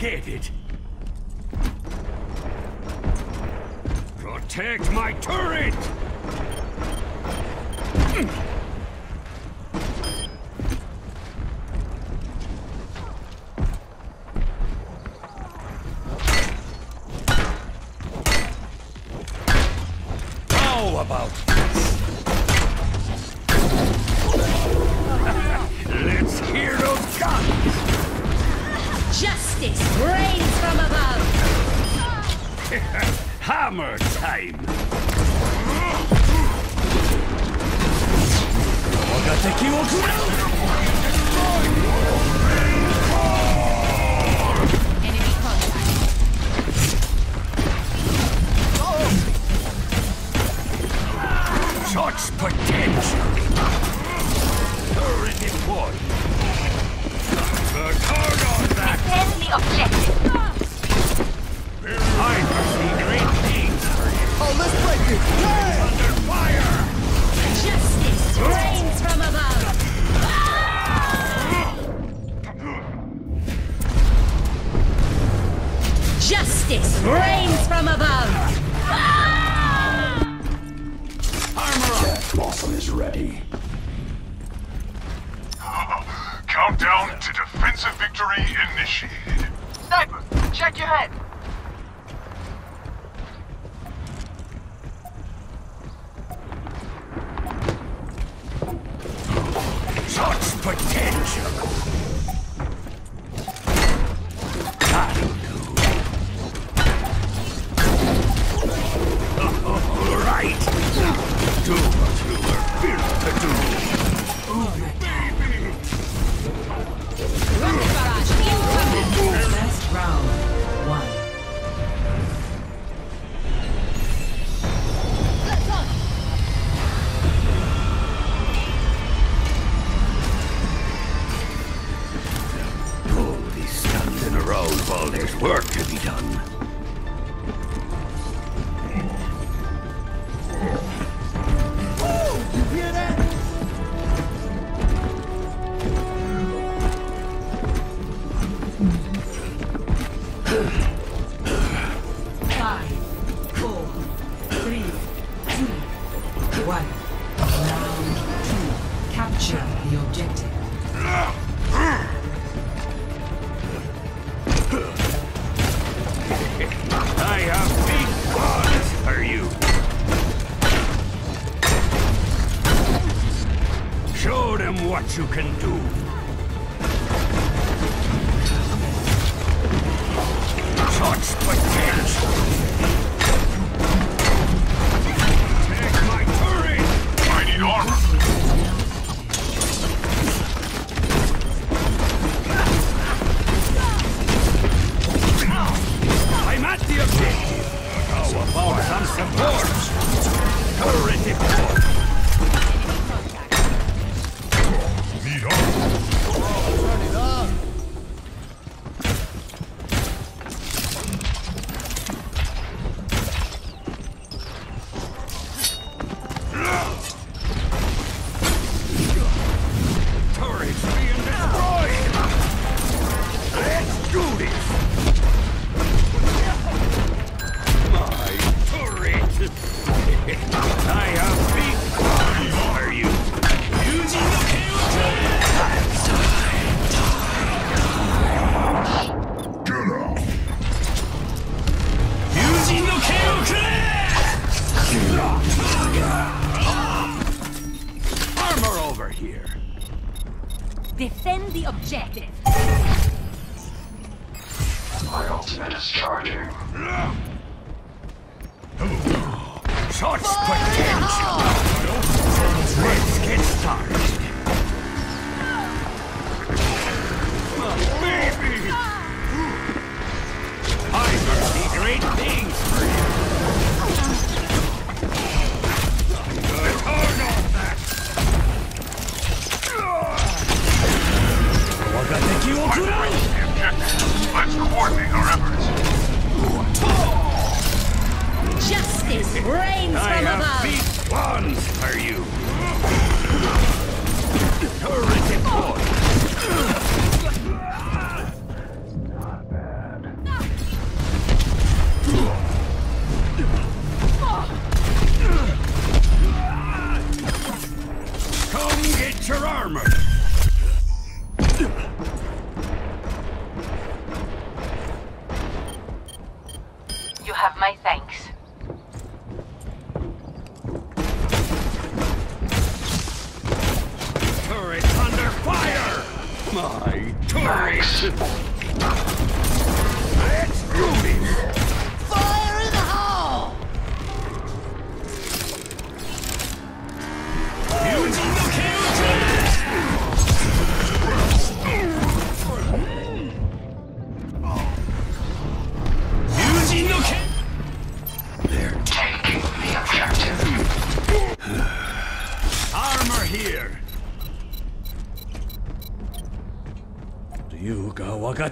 Get it. Protect my turret. Potential! Some support! Hurry, deployed!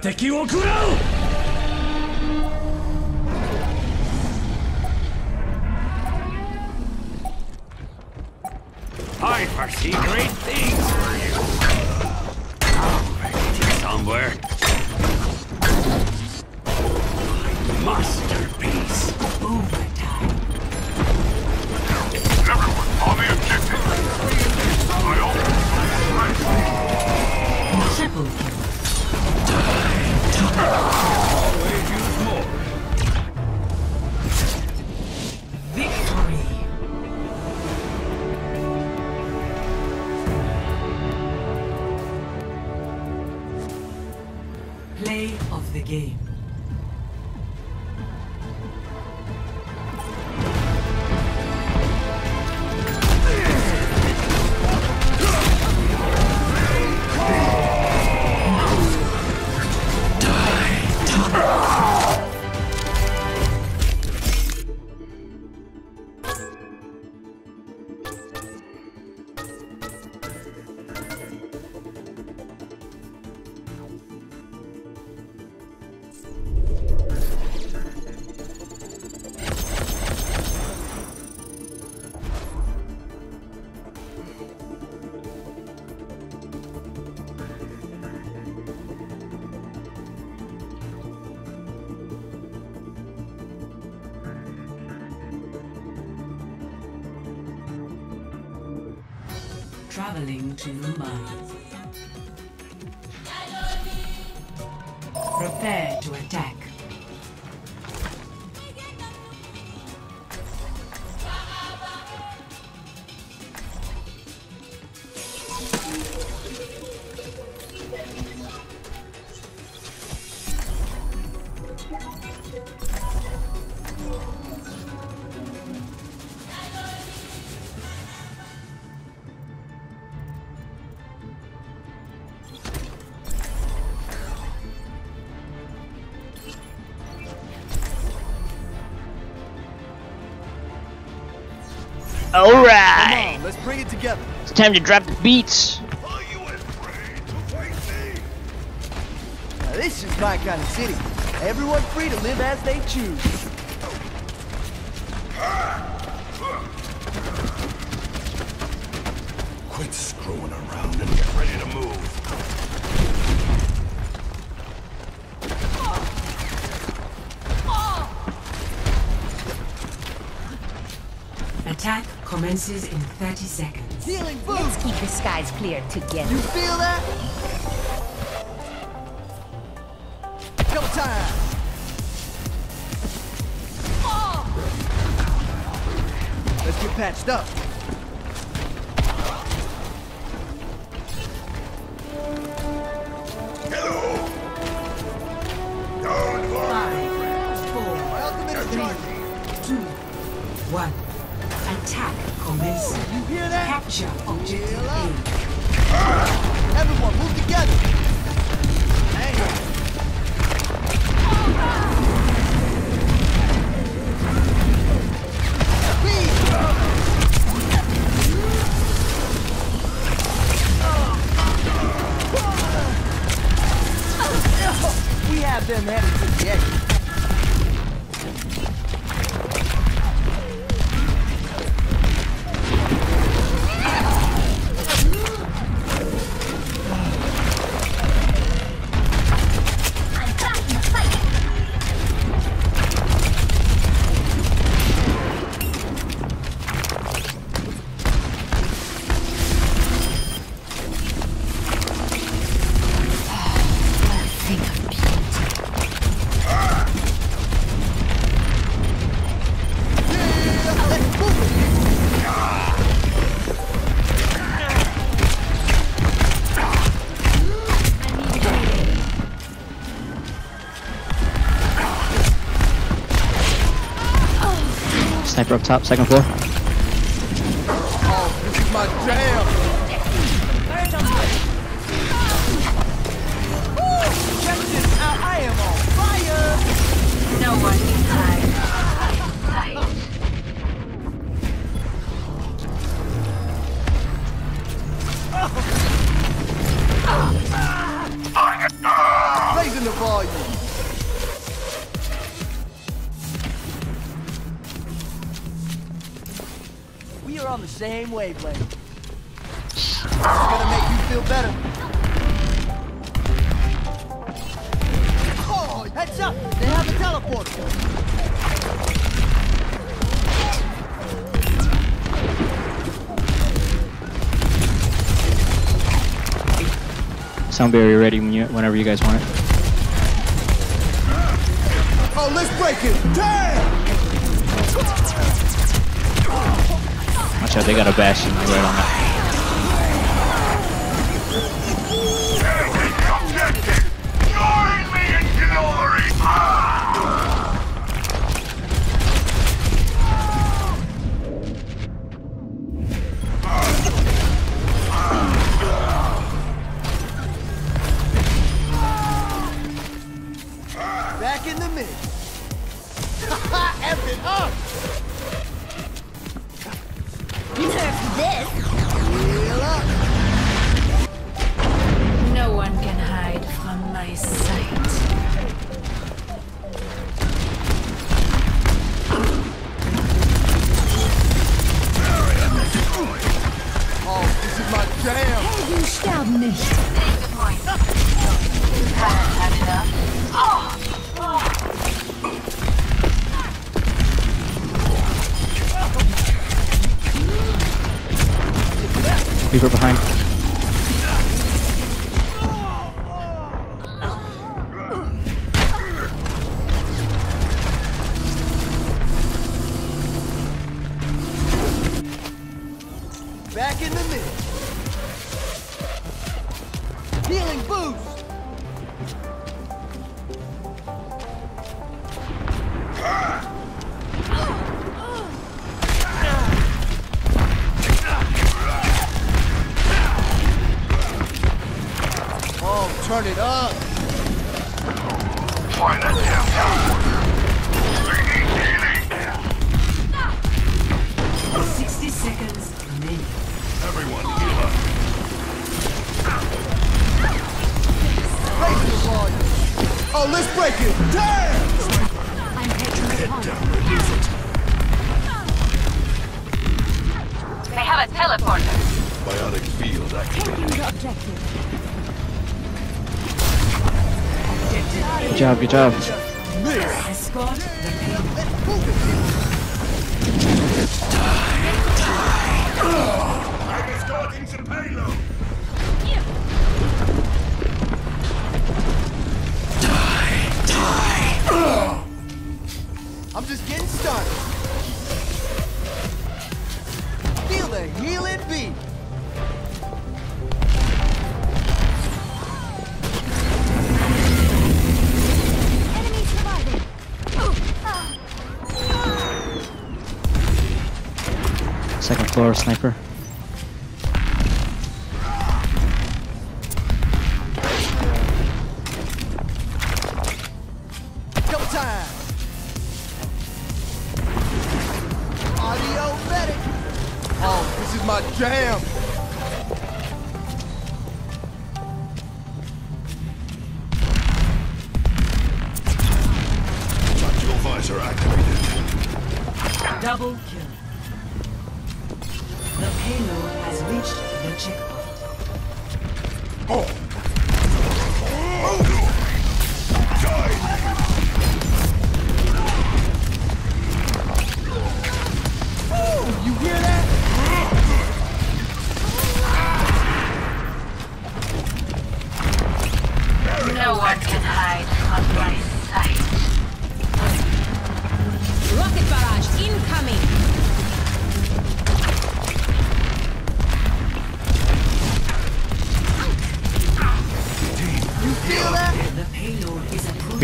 敵を食らう！Play of the game. Alright! Let's bring it together. It's time to drop the beats. Are you afraid to face me? Now, this is my kind of city. Everyone free to live as they choose. Quit screwing around and get ready to move. Attack commences in 30 seconds. Healing boost. Let's keep the skies clear together. You feel that? Double time. Let's get patched up. Sniper up top, second floor. Sound barrier ready when you, whenever you guys want it. Oh, let's break it! Damn! Watch out, they got a bastion right on that. Oh, let's break it. Damn! Head down, release it. They have a teleporter. Biotic field activated. Good job, good job. Escort the payload. I'm escorting some payload. I'm just getting started. Feel the healing beat. Second floor sniper.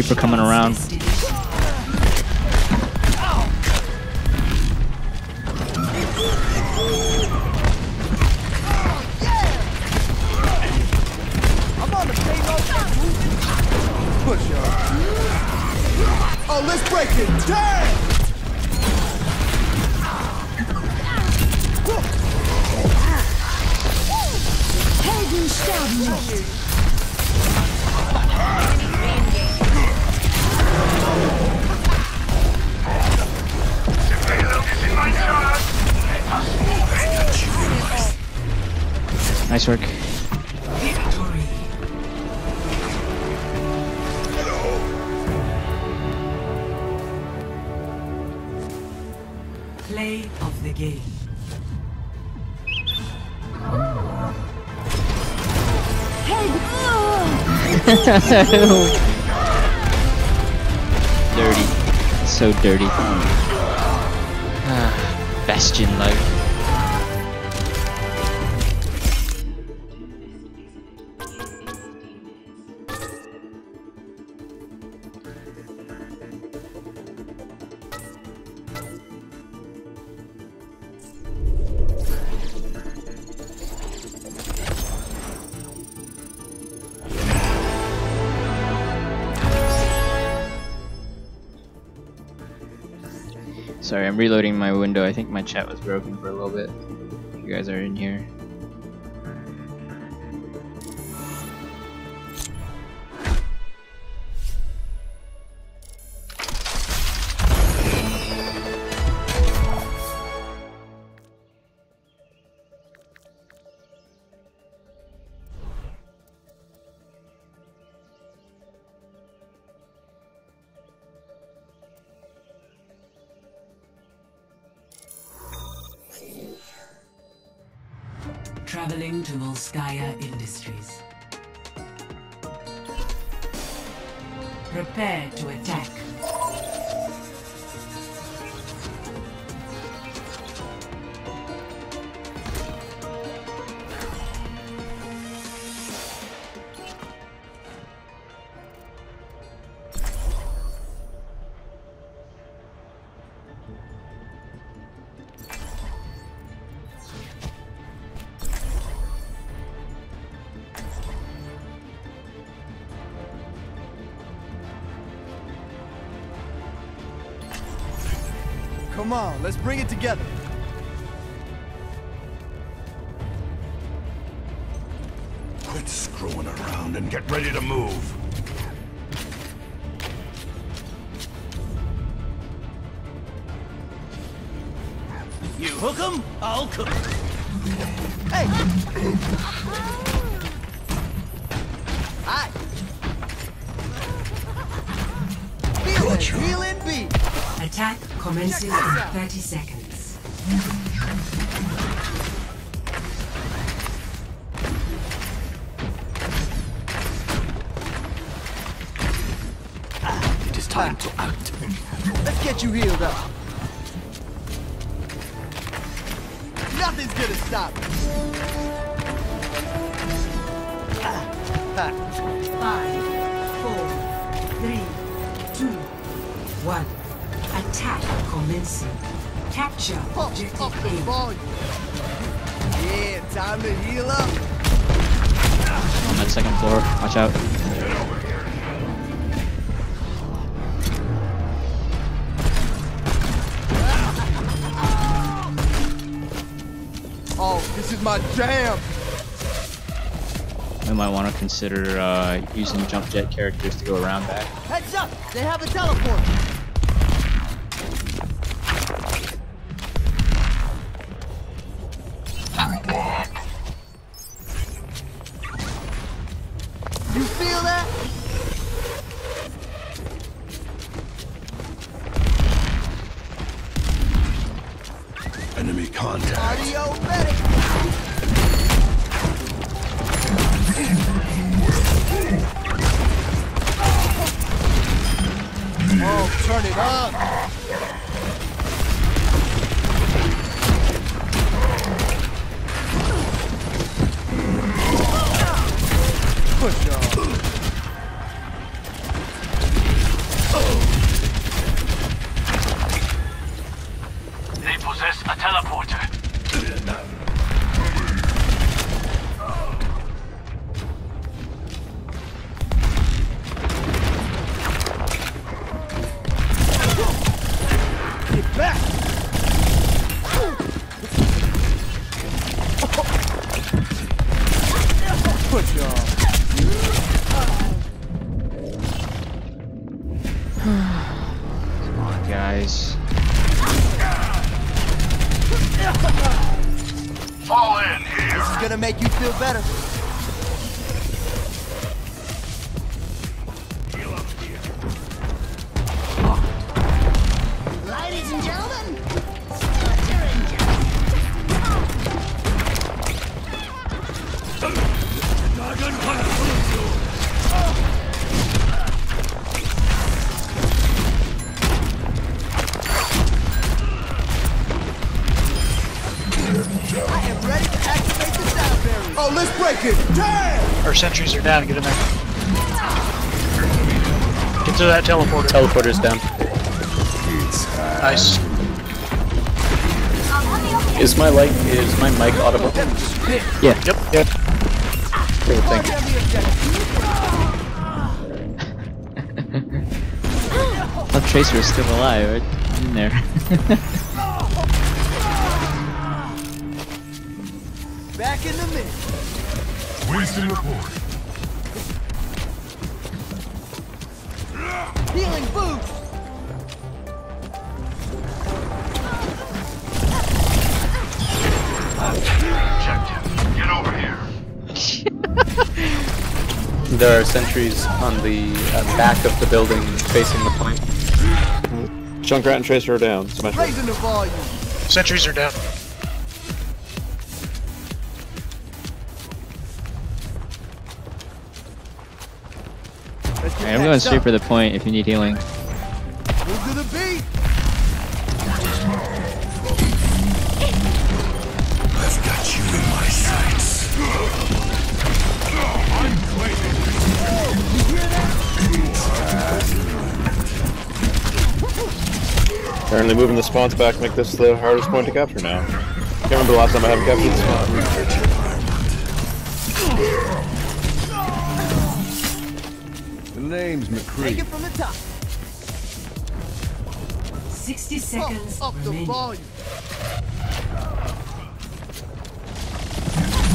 Reaper coming around. dirty. So dirty. Sorry, I'm reloading my window. I think my chat was broken for a little bit. If You guys are in here. Bring it together. Quit screwing around and get ready to move. You hook 'em, I'll cook 'em. Hey! Hi! Feel it, feel it beat! Attack commences in 30 seconds. It is time to act. Let's get you healed up. Nothing's gonna stop us. Ah, ah. Commencing. Capture Pump objective up the A. volume. Yeah, time to heal up. On that second floor. Watch out. Oh, this is my jam. We might want to consider uh, using jump jet characters to go around back. Heads up, they have a teleport. Oh, Our sentries are down. Get in there. Get to that teleporter. Teleporter's down. Nice. Is my like is my mic audible? Yeah. Yep. Yep. Great, thank you. Grab the. Oh, Tracer is still alive. Right in there. Back in the mix. Winston report. Healing boost. Objective. Get over here. There are sentries on the uh, back of the building facing the point. Junkrat and Tracer are down. Smash. Raising the volume. Sentries are down. I'm going straight for the point if you need healing. Move to the beat. I've got you in my sights. Apparently moving the spawns back make this the hardest point to capture now. Can't remember the last time I haven't captured the spawn. The name's Take it from the top. 60 seconds Up, up the volume.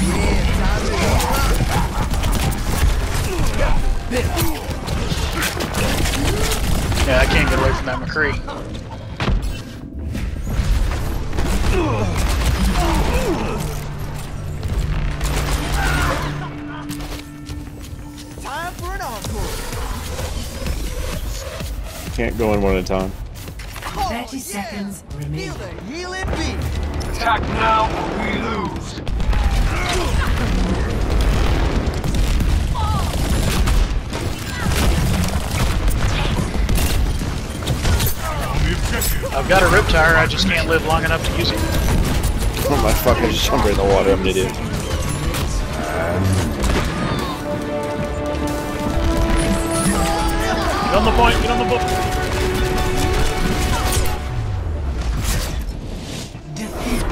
Yeah, time to heat up. Yeah, I can't get away from that McCree. Time for an encore. Can't go in one at a time. 30 seconds Feel remaining. the healing beat. Attack now or we lose. I've got a RIP-Tire, I just can't live long enough to use it. Oh my fuck, I just jumped in the water, I'm an idiot. On the point, get on the book. Defeat.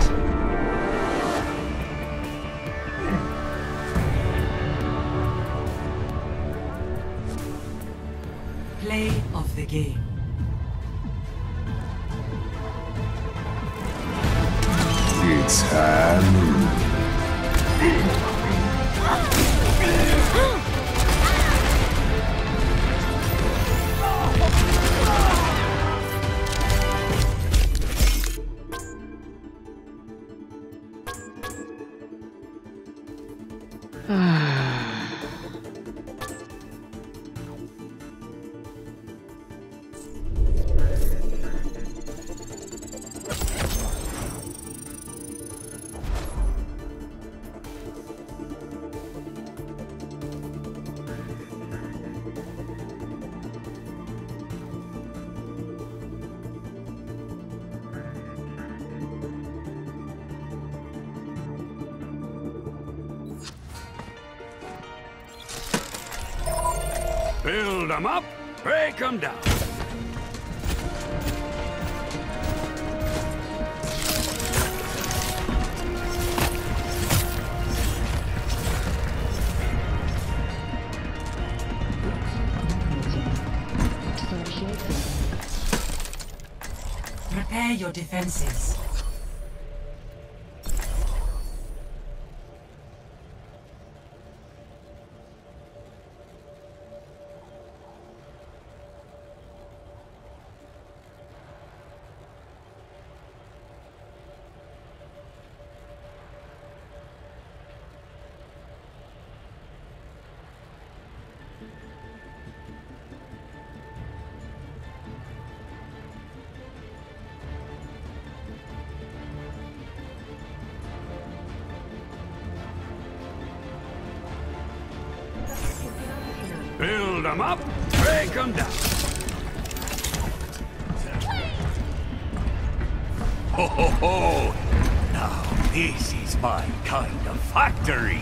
Play of the game. Build 'em up, break 'em down. Prepare your defenses. 'Em down. Ho ho ho! Now this is my kind of factory.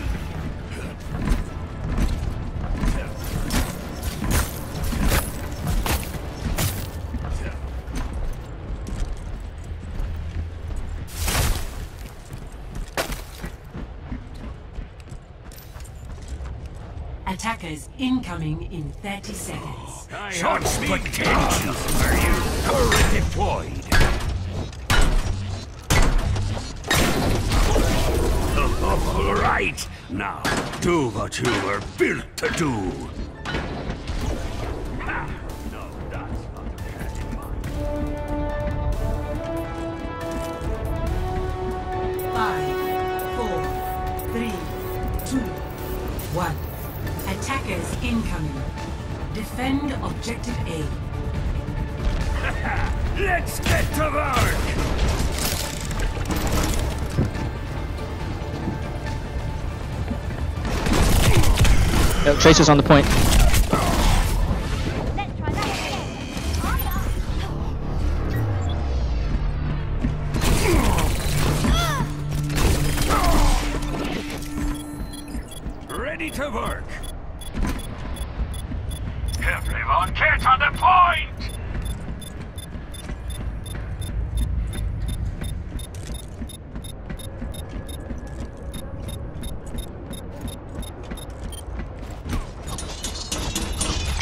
Attackers incoming in 30 seconds. Shots potential for you. Turret deployed. All right, now do what you were built to do. Defend objective A. Let's get to work! Yo, Tracer's on the point.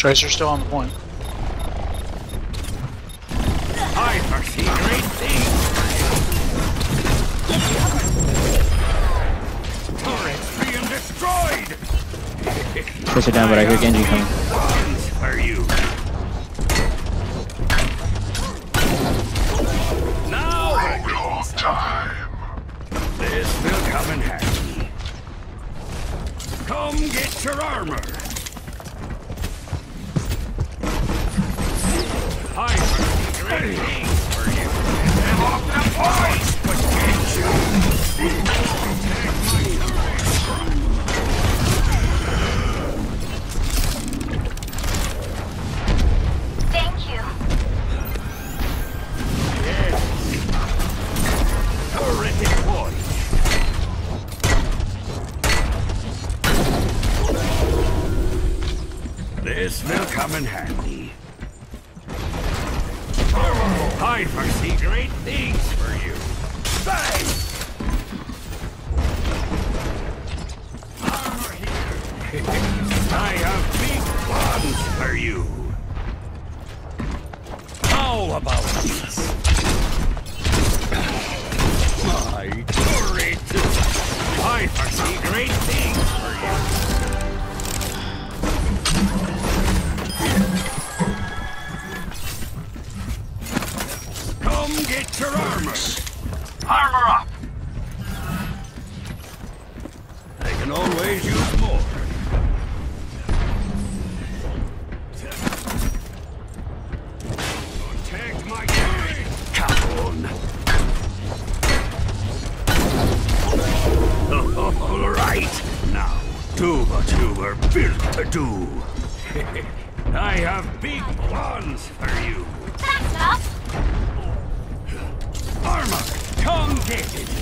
Tracer's still on the point. I foresee great things. Turrets being destroyed. Push it down, but I hear Genji coming. Ones for you. Now time. This will come in handy. Come get your armor. To do. I have big plans for you. Thanks, Boss. Armor, come get it.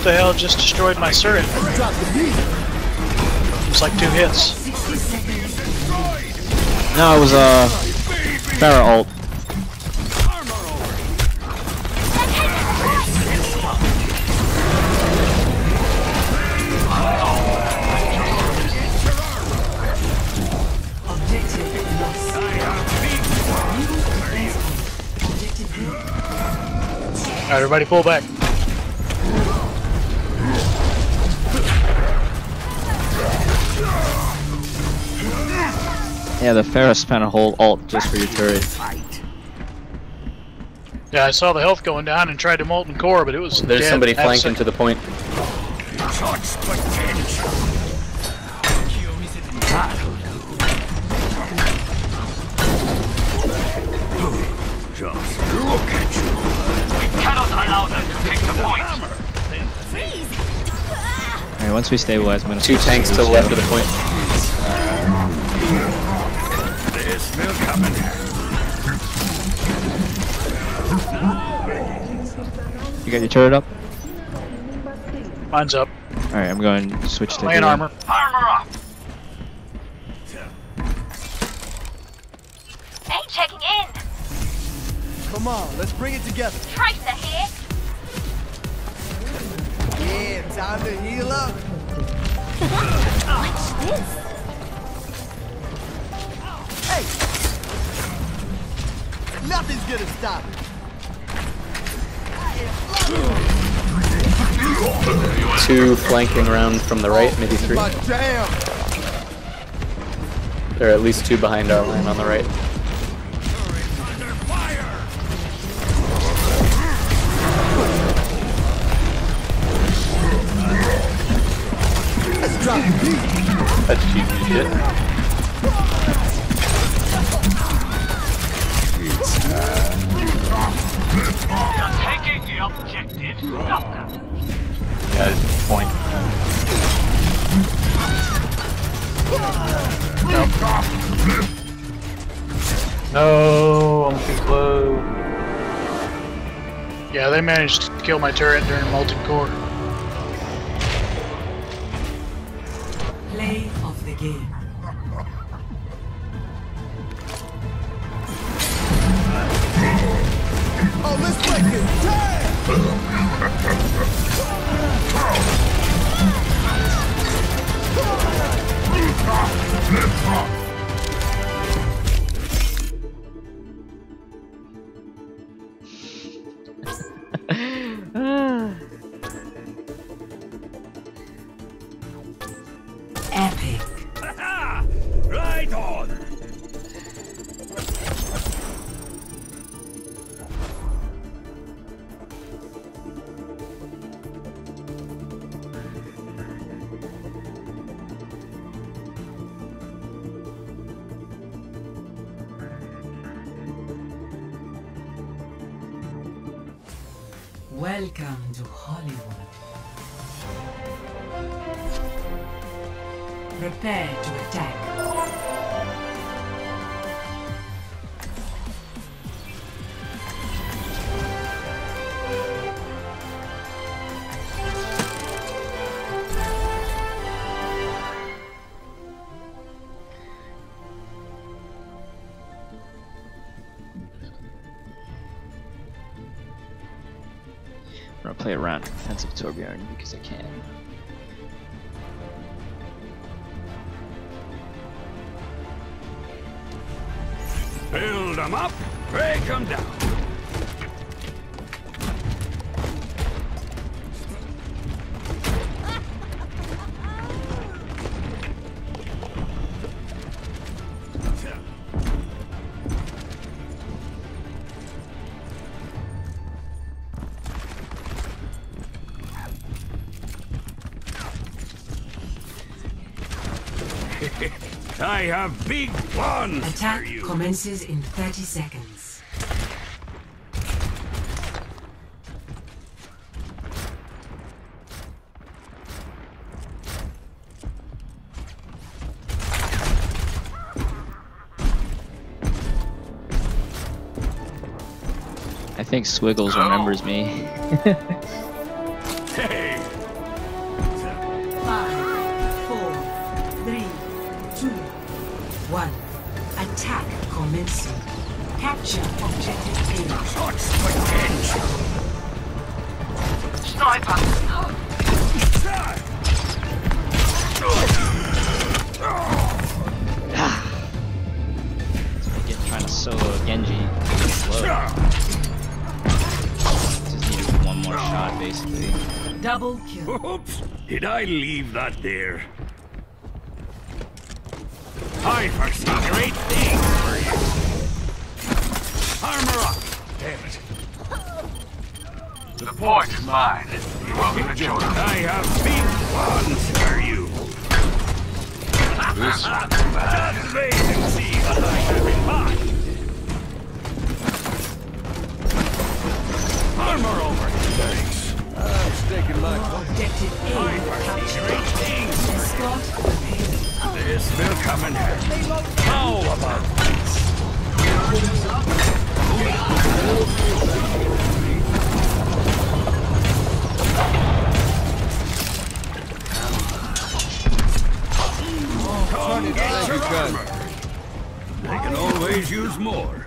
What the hell just destroyed my turret? It's like two hits. No, it was uh Pharah ult. Alright, everybody pull back. Yeah, the Pharah spent a whole ult just for your turret. Yeah, I saw the health going down and tried to molten core, but it was There's dead. somebody Had flanking sec- to the point. Such potential. That'll do. Just look at you. Cannot allow them to take the point! Alright, once we stabilize, I'm gonna Two tanks to the left of the point. You got your turret up? Mine's up. Alright, I'm going to switch to Laying healing. armor. Armor up! Ain't checking in. Come on, let's bring it together. Tracer here. Yeah, time to heal up. Watch this. Hey! Nothing's gonna stop it. Two flanking around from the right, maybe three. Oh, damn! There are at least two behind our line on the right. Let's drop the beat. That's cheap shit. Yeah, it's point. No, I'm too slow. Yeah, they managed to kill my turret during molten core. Play of the game. I'm gonna play around defensive Torbjorn because I can. Build 'em up, break 'em down. I have big plans Attack for you. commences in 30 seconds. I think Swiggles remembers me. leave that there? I foresee great things for you. Armor up. Damn it. The point is mine. You welcome to join us. I have big plans for you. This Just wait and see what I have in mind. Armor over. Thanks. I'm sticking my Objective A I foresee captured. great things for Escort This will come in handy. How about this? Come get your armor. They can always use more.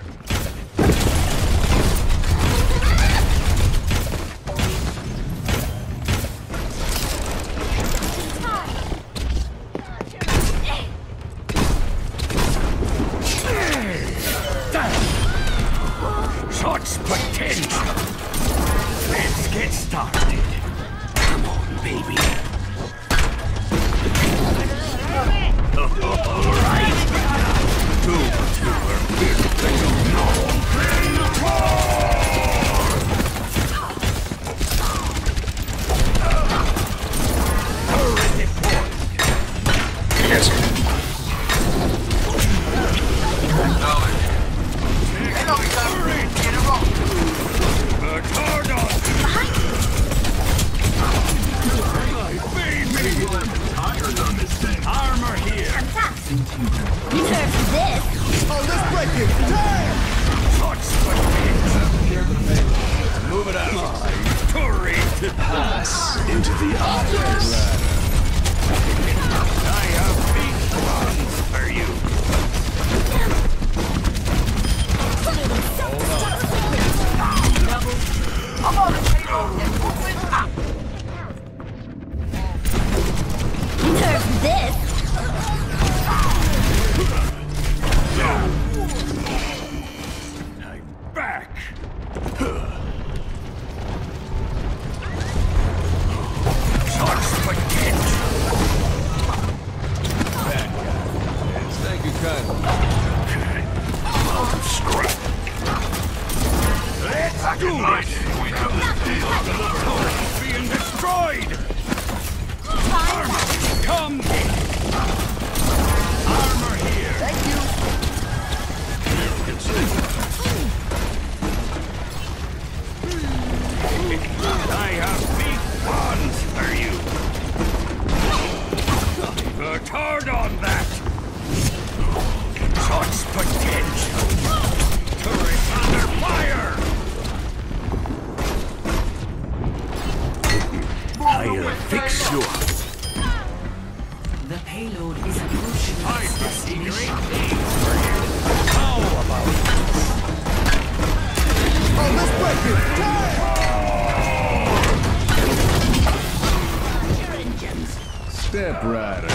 Step rider.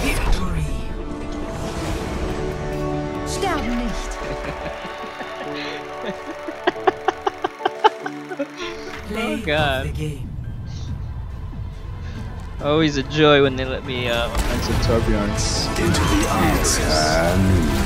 Victory. Sterben nicht. Play Oh, God. the game. Always a joy when they let me uh, offensive Torbjorns. Into the eyes.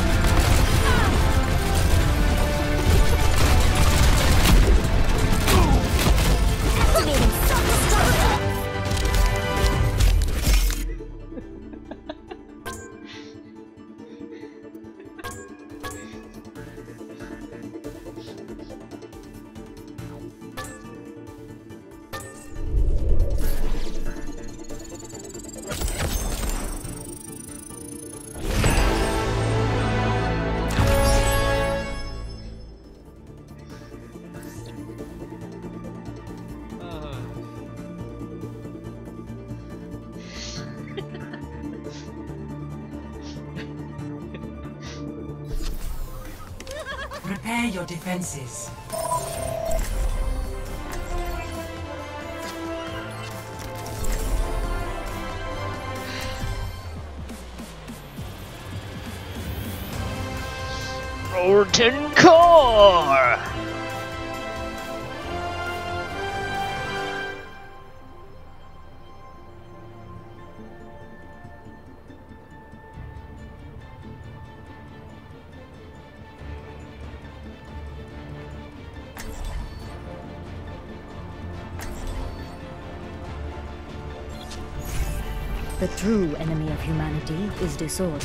The true enemy of humanity is disorder.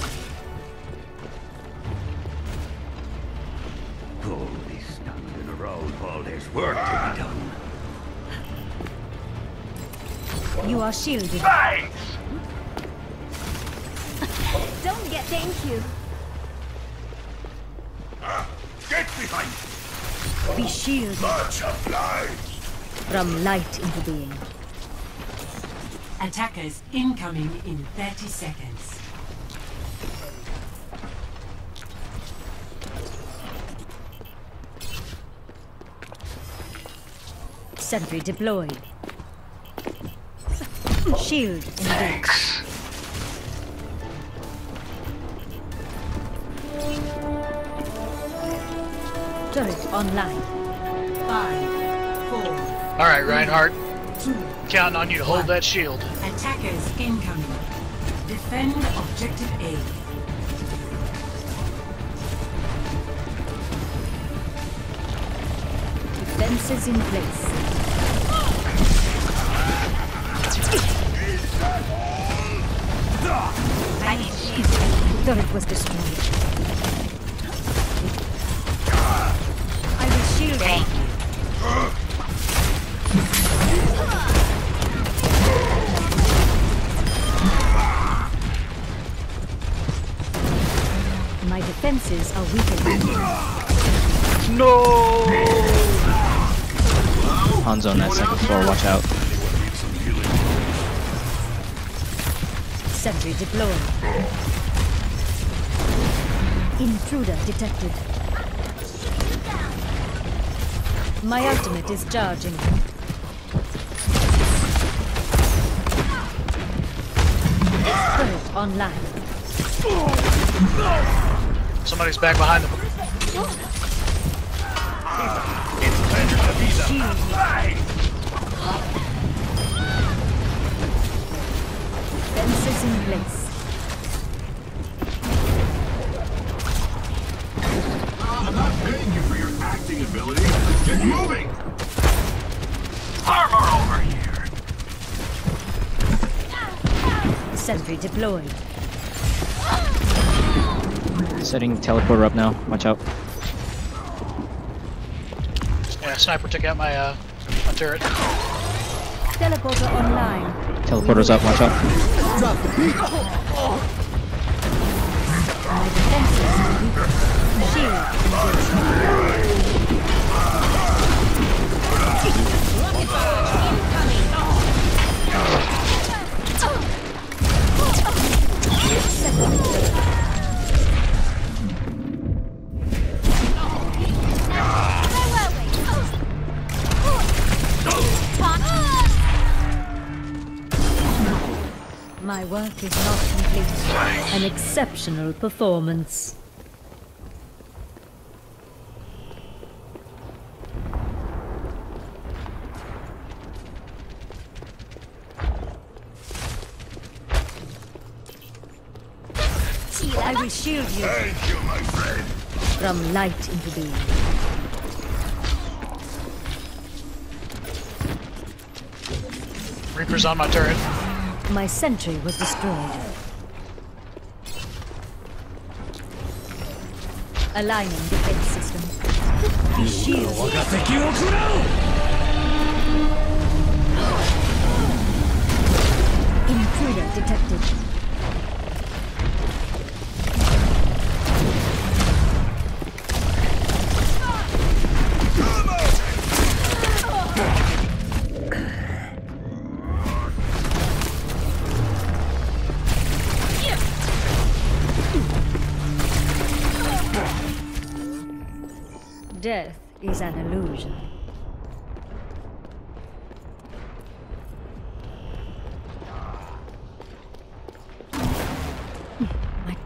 Holy standing around while there's work to be done. You are shielded. Thanks! Don't get thank you. Get behind! me! Be shielded Much obliged. from light into being. Attackers incoming in 30 seconds. Sentry deployed. Shield in engaged. Turret online. Five, four, Alright, Reinhardt. Counting on you to hold that shield. Attackers incoming. Defend objective A. Defenses in place. I need shield. Turret was destroyed. Defenses are weakened. No! Hanzo on that second floor, watch out. Sentry deployed. Intruder detected. My ultimate is charging. Turret online. Somebody's back behind them. Fences in place. I'm not paying you for your acting ability. Get moving! Armor over here. Sentry deployed. Setting teleporter up now, watch out. Yeah, sniper took out my uh my turret. Teleporter online. Teleporter's up, watch out. My defenses are weakened. Shield engaged. My work is not complete. An exceptional performance. I will shield you Thank you, my friend. from light into being. Reaper's on my turret. My sentry was destroyed. Aligning defense system. Be shielded. Intruder detected.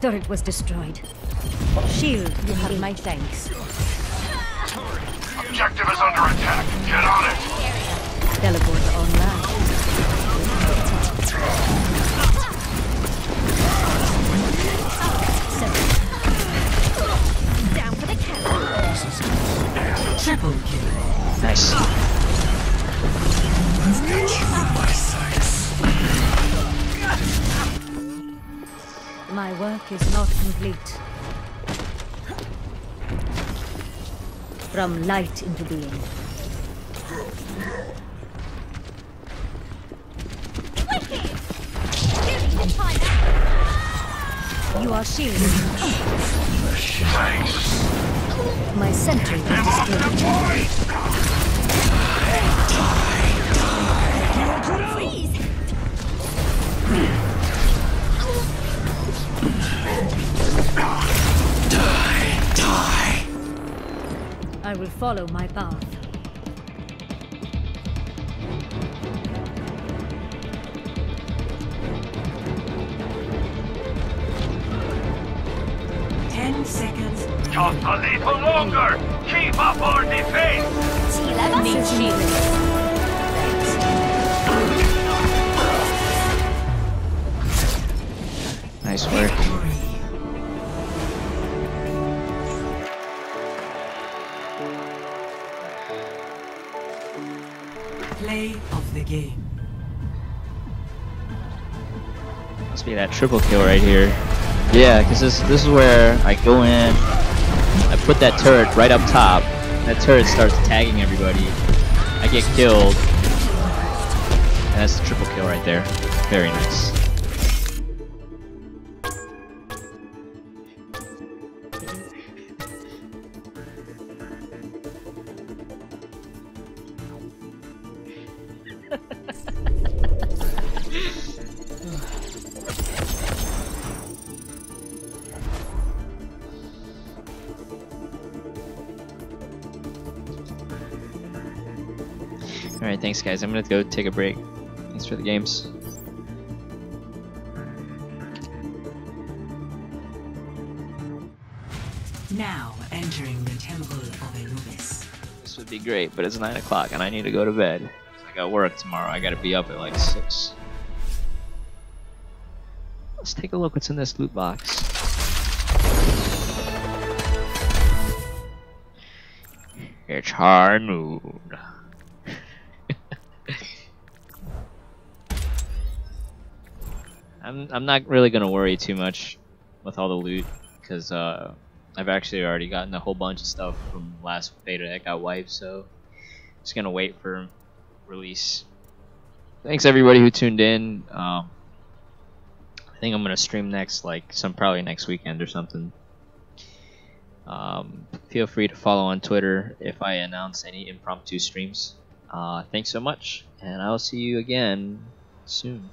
Turret was destroyed. Shield, you have my thanks. Objective is under attack. Get on it. Teleporter online. Work is not complete. From light into being. You are shielded. My sentry was destroyed. I will follow my path. Ten seconds. Just a little longer. Keep up our defense. Need shield. That triple kill right here. Yeah, because this this is where I go in, I put that turret right up top. That turret starts tagging everybody. I get killed, and that's the triple kill right there. Very nice. Guys. I'm gonna go take a break. Thanks for the games. Now entering the Temple of Anubis. This would be great, but it's 9 o'clock and I need to go to bed. I got work tomorrow. I gotta be up at like 6. Let's take a look what's in this loot box. It's high noon. I'm I'm not really gonna worry too much with all the loot because uh, I've actually already gotten a whole bunch of stuff from last beta that got wiped, so just gonna wait for release. Thanks everybody who tuned in. Um, I think I'm gonna stream next, like some probably next weekend or something. Um, feel free to follow on Twitter if I announce any impromptu streams. Uh, thanks so much, and I'll see you again soon.